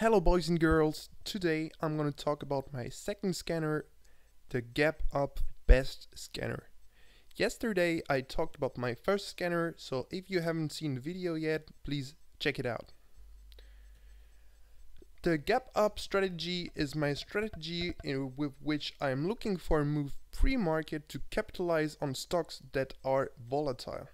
Hello boys and girls, today I'm going to talk about my second scanner, the Gap Up Best Scanner. Yesterday I talked about my first scanner, so if you haven't seen the video yet, please check it out. The Gap Up strategy is my strategy in, with which I am looking for a move pre-market to capitalize on stocks that are volatile.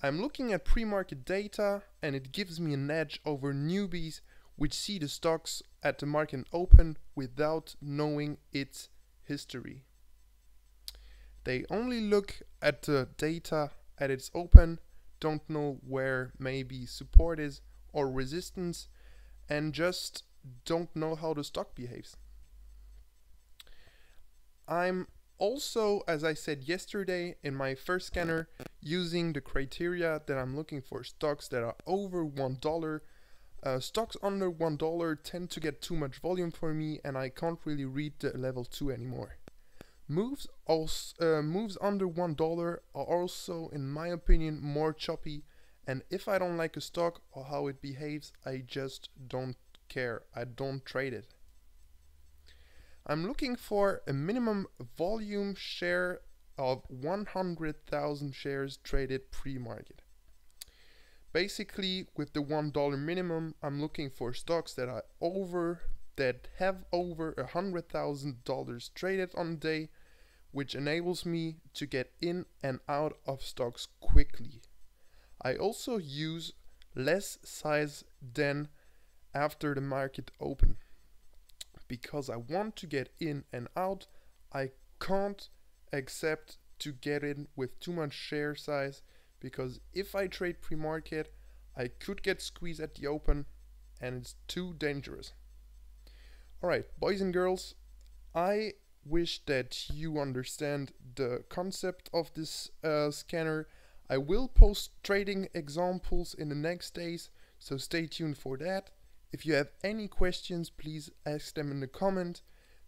I'm looking at pre-market data and it gives me an edge over newbies which see the stocks at the market open without knowing its history. They only look at the data at its open, don't know where maybe support is or resistance, and just don't know how the stock behaves. I'm also, as I said yesterday in my first scanner, using the criteria that I'm looking for stocks that are over $1. Uh, stocks under $1 tend to get too much volume for me and I can't really read the level 2 anymore. Moves, also, uh, moves under $1 are also, in my opinion, more choppy and if I don't like a stock or how it behaves, I just don't care. I don't trade it. I'm looking for a minimum volume share of 100,000 shares traded pre-market. Basically, with the $1 minimum, I'm looking for stocks that are over that have over a $100,000 traded on a day, which enables me to get in and out of stocks quickly. I also use less size than after the market open because I want to get in and out. I can't accept to get in with too much share size because if I trade pre-market, I could get squeezed at the open and it's too dangerous. Alright, boys and girls, I wish that you understand the concept of this uh, scanner. I will post trading examples in the next days, so stay tuned for that. If you have any questions, please ask them in the comment.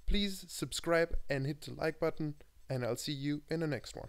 Please subscribe and hit the like button, and I'll see you in the next one.